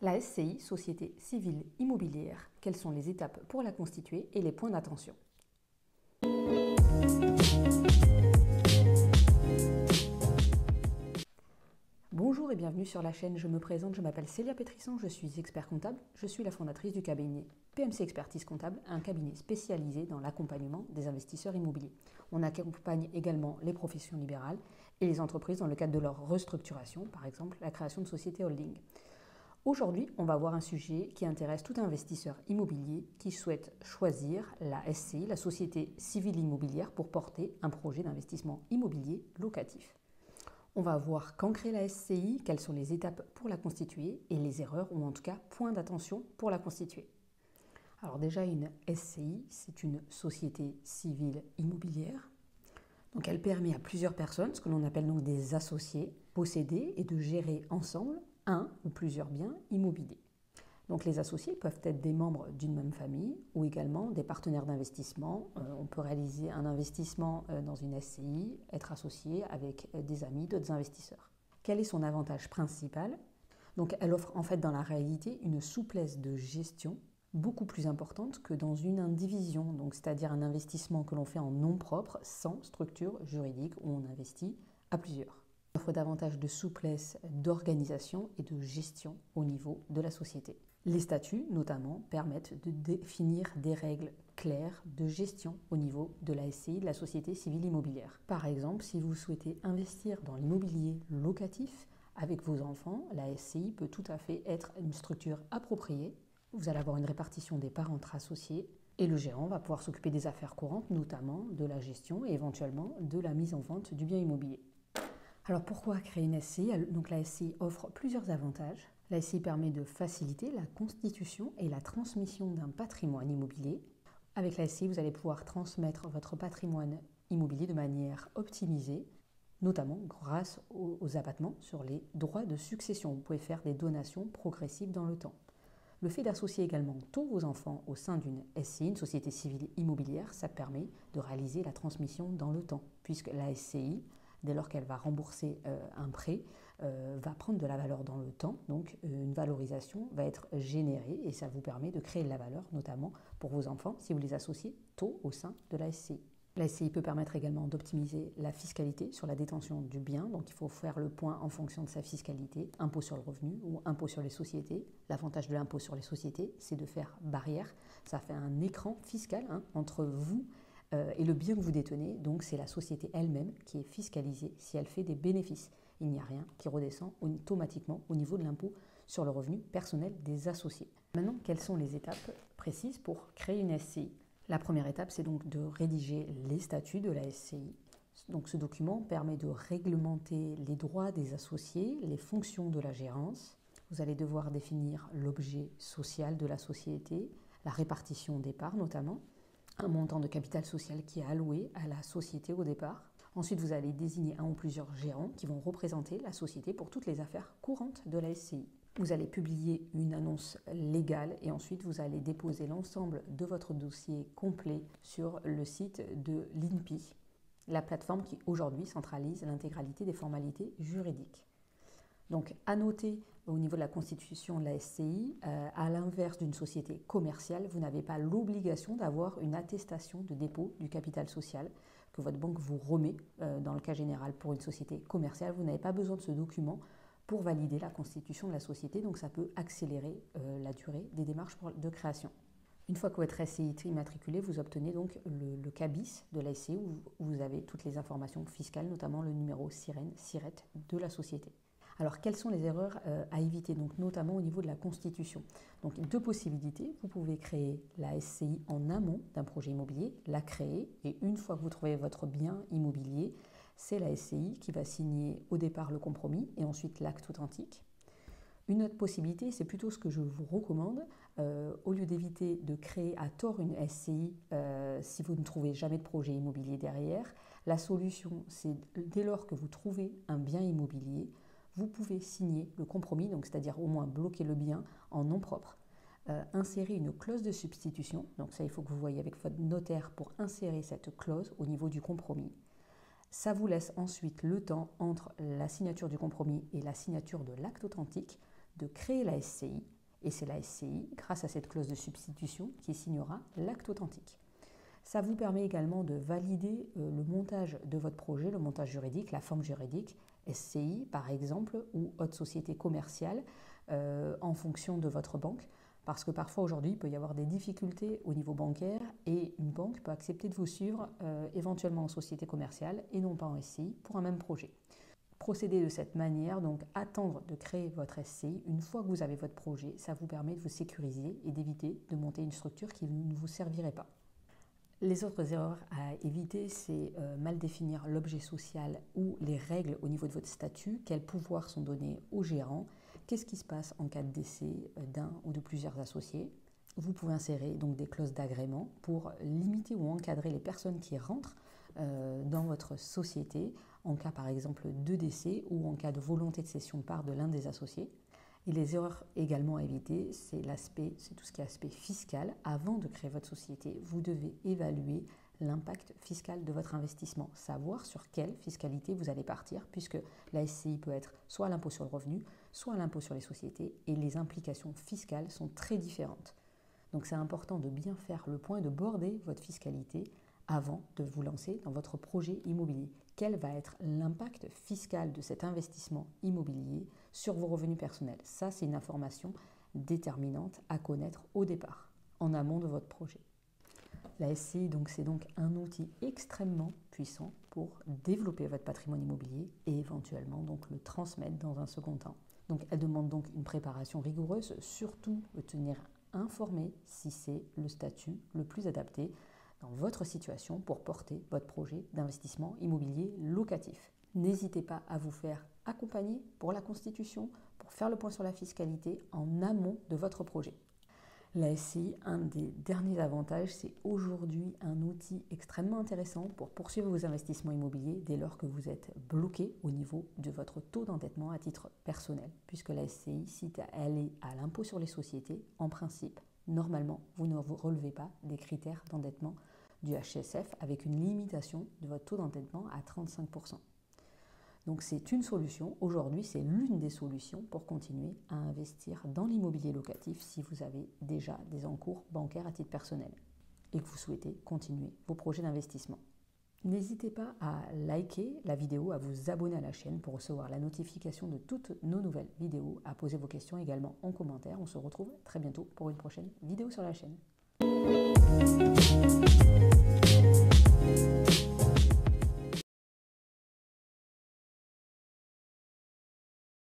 La SCI, Société civile immobilière, quelles sont les étapes pour la constituer et les points d'attention? Bonjour et bienvenue sur la chaîne. Je me présente, je m'appelle Célia Pétrisson, je suis expert comptable, je suis la fondatrice du cabinet PMC Expertise Comptable, un cabinet spécialisé dans l'accompagnement des investisseurs immobiliers. On accompagne également les professions libérales et les entreprises dans le cadre de leur restructuration, par exemple la création de sociétés holding. Aujourd'hui, on va voir un sujet qui intéresse tout investisseur immobilier qui souhaite choisir la SCI, la Société civile immobilière, pour porter un projet d'investissement immobilier locatif. On va voir quand créer la SCI, quelles sont les étapes pour la constituer et les erreurs ou en tout cas points d'attention pour la constituer. Alors déjà, une SCI, c'est une société civile immobilière. Donc elle permet à plusieurs personnes, ce que l'on appelle donc des associés, posséder et de gérer ensemble un ou plusieurs biens immobiliers. Donc les associés peuvent être des membres d'une même famille ou également des partenaires d'investissement. Euh, on peut réaliser un investissement euh, dans une SCI, être associé avec euh, des amis, d'autres investisseurs. Quel est son avantage principal? Elle offre en fait dans la réalité une souplesse de gestion beaucoup plus importante que dans une indivision, c'est-à-dire un investissement que l'on fait en nom propre, sans structure juridique où on investit à plusieurs offre davantage de souplesse d'organisation et de gestion au niveau de la société. Les statuts, notamment, permettent de définir des règles claires de gestion au niveau de la SCI, de la Société civile immobilière. Par exemple, si vous souhaitez investir dans l'immobilier locatif avec vos enfants, la SCI peut tout à fait être une structure appropriée. Vous allez avoir une répartition des parts entre associés et le gérant va pouvoir s'occuper des affaires courantes, notamment de la gestion et éventuellement de la mise en vente du bien immobilier. Alors pourquoi créer une SCI Donc la SCI offre plusieurs avantages. La SCI permet de faciliter la constitution et la transmission d'un patrimoine immobilier. Avec la SCI, vous allez pouvoir transmettre votre patrimoine immobilier de manière optimisée, notamment grâce aux, abattements sur les droits de succession. Vous pouvez faire des donations progressives dans le temps. Le fait d'associer également tous vos enfants au sein d'une SCI, une société civile immobilière, ça permet de réaliser la transmission dans le temps, puisque la SCI dès lors qu'elle va rembourser euh, un prêt, euh, va prendre de la valeur dans le temps. Donc euh, une valorisation va être générée et ça vous permet de créer de la valeur, notamment pour vos enfants, si vous les associez tôt au sein de la SCI. La SCI peut permettre également d'optimiser la fiscalité sur la détention du bien, donc il faut faire le point en fonction de sa fiscalité, impôt sur le revenu ou impôt sur les sociétés. L'avantage de l'impôt sur les sociétés, c'est de faire barrière, ça fait un écran fiscal hein, entre vous euh, et le bien que vous détenez, donc c'est la société elle-même qui est fiscalisée si elle fait des bénéfices. Il n'y a rien qui redescend automatiquement au niveau de l'impôt sur le revenu personnel des associés. Maintenant, quelles sont les étapes précises pour créer une SCI La première étape, c'est donc de rédiger les statuts de la SCI. Donc ce document permet de réglementer les droits des associés, les fonctions de la gérance. Vous allez devoir définir l'objet social de la société, la répartition des parts notamment, un montant de capital social qui est alloué à la société au départ. Ensuite, vous allez désigner un ou plusieurs gérants qui vont représenter la société pour toutes les affaires courantes de la SCI. Vous allez publier une annonce légale et ensuite vous allez déposer l'ensemble de votre dossier complet sur le site de l'INPI, la plateforme qui aujourd'hui centralise l'intégralité des formalités juridiques. Donc, à noter au niveau de la constitution de la SCI, euh, à l'inverse d'une société commerciale, vous n'avez pas l'obligation d'avoir une attestation de dépôt du capital social que votre banque vous remet. Euh, dans le cas général, pour une société commerciale, vous n'avez pas besoin de ce document pour valider la constitution de la société, donc ça peut accélérer euh, la durée des démarches de création. Une fois que votre SCI est immatriculé, vous obtenez donc le, CABIS de la SCI où vous avez toutes les informations fiscales, notamment le numéro SIREN, SIRET de la société. Alors, quelles sont les erreurs euh, à éviter, donc, notamment au niveau de la constitution Donc, deux possibilités. Vous pouvez créer la SCI en amont d'un projet immobilier, la créer, et une fois que vous trouvez votre bien immobilier, c'est la SCI qui va signer au départ le compromis et ensuite l'acte authentique. Une autre possibilité, c'est plutôt ce que je vous recommande, euh, au lieu d'éviter de créer à tort une SCI euh, si vous ne trouvez jamais de projet immobilier derrière, la solution, c'est dès lors que vous trouvez un bien immobilier, vous pouvez signer le compromis, donc c'est-à-dire au moins bloquer le bien en nom propre, euh, insérer une clause de substitution, donc ça il faut que vous voyez avec votre notaire pour insérer cette clause au niveau du compromis. Ça vous laisse ensuite le temps entre la signature du compromis et la signature de l'acte authentique de créer la SCI et c'est la SCI, grâce à cette clause de substitution, qui signera l'acte authentique. Ça vous permet également de valider euh, le montage de votre projet, le montage juridique, la forme juridique, SCI par exemple, ou haute société commerciale, euh, en fonction de votre banque. Parce que parfois aujourd'hui, il peut y avoir des difficultés au niveau bancaire et une banque peut accepter de vous suivre euh, éventuellement en société commerciale et non pas en SCI pour un même projet procéder de cette manière, donc attendre de créer votre SCI. Une fois que vous avez votre projet, ça vous permet de vous sécuriser et d'éviter de monter une structure qui ne vous servirait pas. Les autres erreurs à éviter, c'est euh, mal définir l'objet social ou les règles au niveau de votre statut, quels pouvoirs sont donnés au gérant, qu'est-ce qui se passe en cas de décès euh, d'un ou de plusieurs associés. Vous pouvez insérer donc des clauses d'agrément pour limiter ou encadrer les personnes qui rentrent euh, dans votre société en cas par exemple de décès ou en cas de volonté de cession de part de l'un des associés. Et les erreurs également à éviter, c'est c'est tout ce qui est aspect fiscal. Avant de créer votre société, vous devez évaluer l'impact fiscal de votre investissement, savoir sur quelle fiscalité vous allez partir, puisque la SCI peut être soit l'impôt sur le revenu, soit l'impôt sur les sociétés, et les implications fiscales sont très différentes. Donc c'est important de bien faire le point, de border votre fiscalité avant de vous lancer dans votre projet immobilier. Quel va être l'impact fiscal de cet investissement immobilier sur vos revenus personnels? Ça, c'est une information déterminante à connaître au départ, en amont de votre projet. La SCI, donc, c'est donc un outil extrêmement puissant pour développer votre patrimoine immobilier et éventuellement donc le transmettre dans un second temps. Donc, elle demande donc une préparation rigoureuse, surtout tenir informé si c'est le statut le plus adapté dans votre situation pour porter votre projet d'investissement immobilier locatif. N'hésitez pas à vous faire accompagner pour la constitution, pour faire le point sur la fiscalité en amont de votre projet. La SCI, un des derniers avantages, c'est aujourd'hui un outil extrêmement intéressant pour poursuivre vos investissements immobiliers dès lors que vous êtes bloqué au niveau de votre taux d'endettement à titre personnel. Puisque la SCI, si elle est à l'impôt sur les sociétés, en principe, normalement, vous ne vous relevez pas des critères d'endettement du HSF avec une limitation de votre taux d'endettement à 35%. Donc c'est une solution. Aujourd'hui, c'est l'une des solutions pour continuer à investir dans l'immobilier locatif si vous avez déjà des encours bancaires à titre personnel et que vous souhaitez continuer vos projets d'investissement. N'hésitez pas à liker la vidéo, à vous abonner à la chaîne pour recevoir la notification de toutes nos nouvelles vidéos, à poser vos questions également en commentaire. On se retrouve très bientôt pour une prochaine vidéo sur la chaîne.